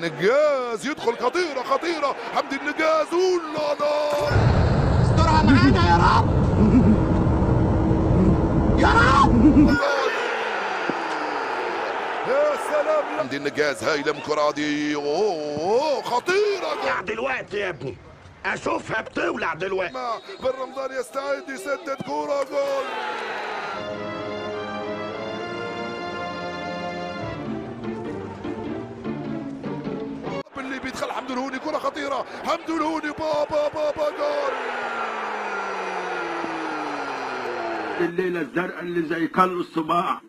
نجاز يدخل خطيرة خطيرة. حمدي النجاز ولا نار استرها معانا يا رب. يا رب. يا سلام. حمدي النجاز كرة دي أوه خطيرة. ولع دلوقتي يا ابني. أشوفها بتولع دلوقتي. ما بن رمضان يستعد يسدد كرة جول. بيدخل حمد الهوني كرة خطيرة. حمد الهوني بابا بابا جول. الليلة الزرقاء اللي زي كل الصباح.